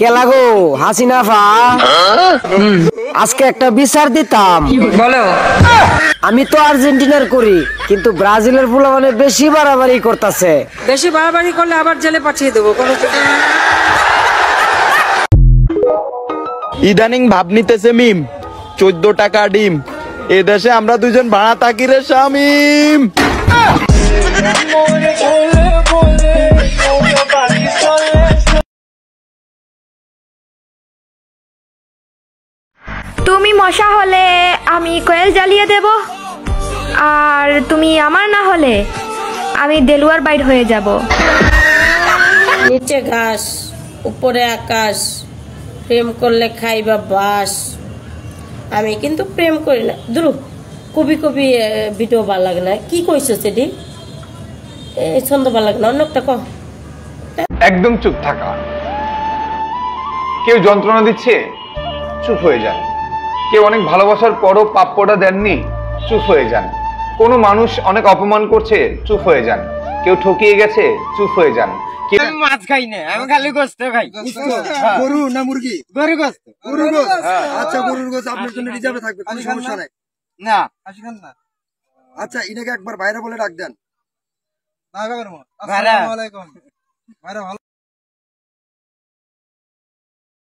কেলাগো হাসিনা ফা। আজকে একটা বিচার দিতাম। বলো। আমি তো আর্জেন্টিনার করি কিন্তু ব্রাজিলের ফুলা মানে বেশি বাড়াবাড়ি করতেছে। বেশি বাড়াবাড়ি করলে আবার জেলে পাঠিয়ে দেবো ইদানিং ভাব নিতেছে মিম চোদ্দ টাকা ডিম। এ দেশে আমরা দুজন ভাড়া থাকি রে শামিম তুমি মশা হলে আমি কোয়েল জ্বালিয়ে দেব, আর তুমি আমার না হলে আমি দেলুয়ার বাইর হয়ে যাব। নিচে ঘাস, উপরে আকাশ, প্রেম করলে খাইবা বাস। আমি কিন্তু প্রেম করি না। দ্রু কবি কবি ভিডিও ভালো লাগে না। কি কইছো সেটি এই ছন্দ ভালো লাগে না অন্য একটা একদম চুপ থাকা। কেউ যন্ত্রণা দিচ্ছে চুপ হয়ে যান। কেউ অনেক ভালোবাসার পরও প্রাপ্যটা দেননি চুপ হয়ে যান। কোনো মানুষ অনেক অপমান করছে চুপ হয়ে যান। কেউ ঠকিয়ে গেছে চুপ হয়ে যান। কেউ মাছ খাই না আমি খালি গোস্ত খাই। গরু না মুরগি? গরু গোস্ত। গরুর গোস আচ্ছা গরুর গোস আপনার জন্য রিজার্ভে থাকবে কোনো সমস্যা নাই। না আচ্ছা এটাকে একবার বাইরে বলে ডাক দেন। ভাড়া